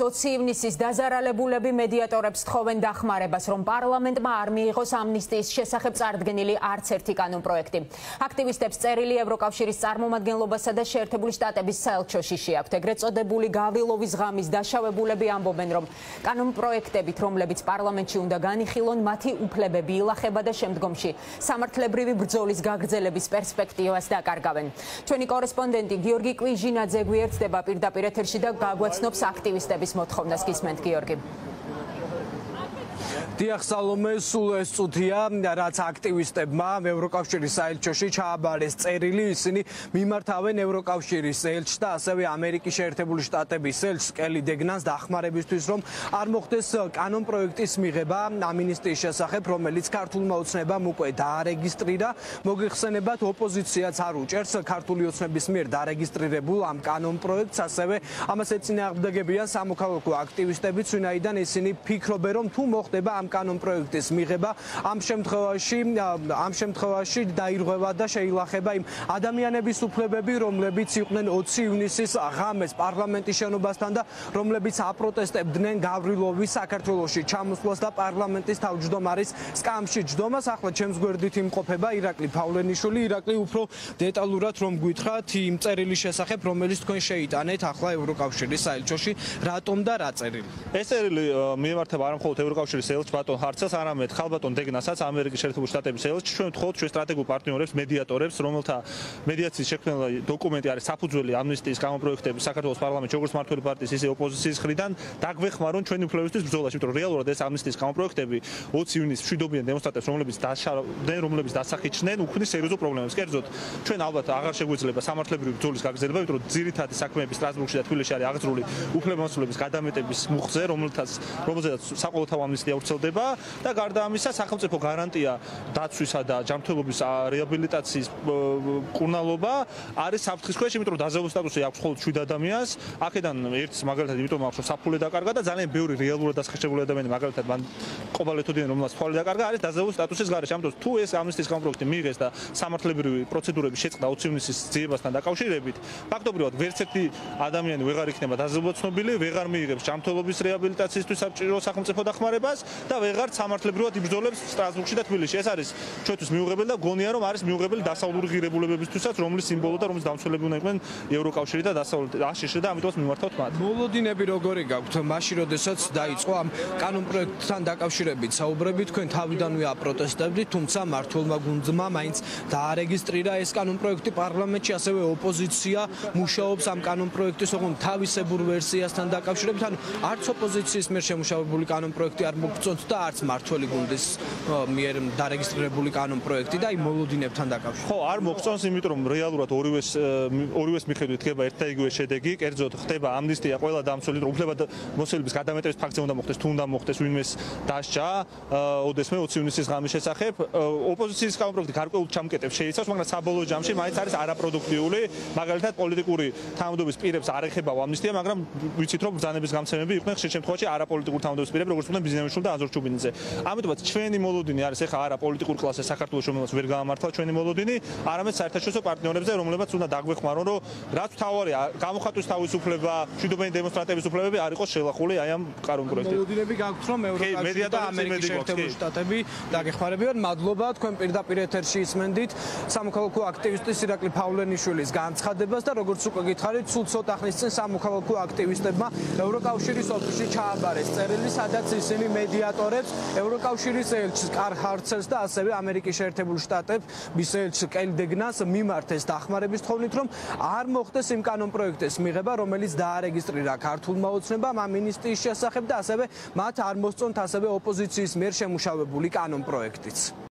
20 ივნისის დაზარალებულები მედიატორებს თხოვენ დახმარებას, რომ პარლამენტმა არ მიიღოს ამნისტიის შესახებ წარდგენილი არც ერთი კანონპროექტი. აქტივისტებს წერილი ევროკავშირის წარმომადგენლობასა და შეერთებული შტატების საელჩოში შეაქვთ. ეგრეთ წოდებული გავრილოვის ღამის დაშავებულები ამბობენ, რომ კანონპროექტებით, რომლებიც პარლამენტში უნდა განიხილონ, მათი უფლებები ილახება და შემდგომში სამართლებრივი ბრძოლის გაგრძელების პერსპექტივას დაკარგავენ. ჩვენი კორესპონდენტი გიორგი კვიჟინაძე გვერდება პირდაპირ ეთერში და გაგვაცნობს აქტივისტების მოთხოვნას გისმენთ გიორგი დიახ სალომე სულ ეს წუთია რაც აქტივისტებმა ევროკავშირის საელჩოში ჩააბარეს. წერილი ისინი მიმართავენ ევროკავშირის ელჩს და ასევე ამერიკის შეერთებული შტატების ელჩს კელი დეგნანს დახმარებისთვის რომ არ მოხდეს კანონ პროექტის მიღება ამინისტიის შესახებ რომელიც ქართულმა ოცნებამ უკვე დაარეგისტრირა. მოგიხსენებათ ოპოზიციაც არ უჭერს ქართული ოცნების მიერ დარეგისტრირებულ ამ კანონ პროექტს. ასევე ამას ეწინააღმდეგებიან სამოქალაქო აქტივისტებიც ვინაიდან ისინი ფიქრობენ რომ თუ მოხდება ამ კანონ პროექტის მიღება ამ შემთხვევაში ამ შემთხვევაში დაირღვევა და შეილახება იმ ადამიანების უფლებები რომლებიც იყვნენ 20 ივნისის ღამეს პარლამენტის შენობასთან და რომლებიც აპროტესტებდნენ გავრილოვის საქართველოსში ჩამოსვლას და პარლამენტის თავმჯდომარის სკამში ჯდომას. ახლა ჩემს გვერდით იმყოფება ირაკლი ფავლენიშვილი ირაკლი უფრო დეტალურად რომ გითხრათ იმ წერილის შესახებ რომელიც თქვენ შეიტანეთ ახლა ევროკავშირის საელჩოში რატომ და რა წერილი? ეს წერილი მიემართება არა მხოლოდ ევროკავშირის საელჩს ბატონ ჰარცელს არამედ ხალბატონ დეგნასაც ამერიკის შეერთებული შტატების ელჩს ჩვენ ვთხოვთ ჩვენ სტრატეგიულ პარტნიორებს მედიატორებს რომელთა მედიაციის შექმნელი დოკუმენტი არის საფუძველი ამნისტიის გამოპროექტების საქართველოს პარლამენტში როგორც მართული პარტიის ისე ოპოზიციის მხრიდან დაგვეხმარონ ჩვენი უფლებისთვის ბრძოლაში იმიტომ რომ რეალურად ეს ამნისტიის გამოპროექტები 20 ივნისს მშვიდობიან დემონსტრანტებს რომლებიც დაშავდნენ რომლებიც დასახიჩნენ უქმნის სერიოზულ პრობლემებს. კერძოდ ჩვენ ალბათ აღარ შეგვიძლია სამართლებრივი ბრძოლის გაგრძელება იმიტომ რომ ძირითადი საქმეები სტრასბურგში და თბილისში არის აღძრული უფლებამოსილების გადამეტების მუხზე რომელთაც რომელზედაც საყოველთაო ამნისტია ვრცელდება ხდება და გარდა ამისა სახელმწიფო გარანტია დაცვისა და ჯანმრთელობის რეაბილიტაციის კურნალობა არის საფრთხის ქვეშ, იმიტომ რომ დაზავებული სტატუსი აქვს მხოლოდ 7 ადამიანს. აქედან ერთს მაგალითად იმიტომ აქვს საფულე დაკარგა და ძალიან ბევრი რეალურად დასახელებული ადამიანი მაგალითად მან ყობალეთოდინ რომელსაც ფული დაკარგა არის დაზავებული სტატუსის გარეშე. ამიტომ თუ ეს ამნისტის კომპროექტი მიიღეს და სამართლებრივი პროცედურები შეწყდა 20 ივნისის ძიებასთან დაკავშირებით, ფაქტობრივად ვერც ერთი ადამიანი ვეღარ იქნება დაზავებული ცნობილი, ვეღარ მიიღებს ჯანმრთელობის რეაბილიტაციისთვის საჭირო სახელმწიფო დახმარებას და ვეღარ სამართლებრივად იბრძოლებს სტრასბურგში და თბილისში. ეს არის ჩვენთვის მიუღებელი და გონია რომ არის მიუღებელი დასავლური ღირებულებებისთვისაც, რომლის სიმბოლო და რომლის დამცველები უნდა იყვნენ ევროკავშირი და დასავლეთ აშშ და ამიტომაც მიმართავთ მათ. მოლოდინები როგორი გაქვთ? მაშინ როდესაც დაიწყო ამ კანონ პროექტთან დაკავშირებით საუბრები, თქვენ თავიდანვე აპროტესტებდით, თუმცა მართლმა გუნდმა მაინც დაარეგისტრირა ეს კანონ პროექტი პარლამენტში, ასევე ოპოზიცია მუშაობს ამ კანონ პროექტის ოღონდ თავისებურ ვერსიასთან დაკავშირებით, ანუ არც ოპოზიციის მიერ შემუშავებული კანონ პროექტი არ მოგწონთ და არც მართველი გუნდის მიერ დარეგისტრირებული კანონ პროექტი და აი მოლოდინებთან დაკავშირებით. ხო, არ მოგწონს, იმიტომ რომ რეალურად ორივეს ორივეს მიხედვით ხდება ერთ და იგივე შედეგი, კერძოდ ხდება ამნისტია ყველა დამცველი, რომ უფლებად მოსელების გადამეტების ფაქტზე უნდა მოხდეს, თუ უნდა მოხდეს ვინმეს დასჯა, ოდესმე 20 ივნისის ღამის შესახებ, ოპოზიციის კანონ პროექტი გარკვეულ ჩამკეტებს შეიცავს, მაგრამ საბოლოო ჯამში მაინც არის არაპროდუქტიული, მაგალითად პოლიტიკური თანამდებობის პირებს არ ეხება ამნისტია, მაგრამ ვიცით რომ ბრძანების გამცემები იყვნენ ხშირ შემთხვევაში არაპოლიტიკური თანამდებობის პირები, როგორც უნდა ბიზნესმენში და აზორ ჩუბინიძე. ამიტომაც ჩვენი მოლოდინი არის ეხა არა პოლიტიკურ კლასზე საქართველოს რომელსაც ვერ გაამართლა ჩვენი მოლოდინი, არამედ საერთაშორისო პარტნიორებზე, რომლებიც უნდა დაგვეხმარონ, რომ რაც თავარი გამოხატვის თავისუფლება, შვიდობიანი დემონსტრანტების უფლებები არ იყოს შელახული აი ამ კარონ პროექტში. მოლოდინები გაგვთხრომ ევროკავშირი და ამერიკის შეერთებული შტატები დაგეხმარებიან. მადლობა თქვენ პირდაპირ ეთერში ისმენდით სამოქალაქო აქტივისტის ირაკლი ფავლენიშვილის განცხადებას და როგორც უკვე გითხარით, სულ ცოტა ხნის წინ სამოქალაქო აქტივისტებმა ევროკავშირის ოფისში ჩააბარეს წერილი, სადაც ისინი მედიატორ ემსახურებს ევროკავშირის ელჩს. კარ ჰარცელს და ასევე ამერიკის შეერთებული შტატების ელჩს კელი დეგნას მიმართეს დახმარების თხოვნით რომ არ მოხდეს იმ კანონ პროექტის მიღება რომელიც დაარეგისტრირა. ქართულმა ოცნებამ ამ მინისტრიის შესახებ და ასევე მათ არ მოსწონთ ასევე ოპოზიციის მიერ შემუშავებული კანონ პროექტიც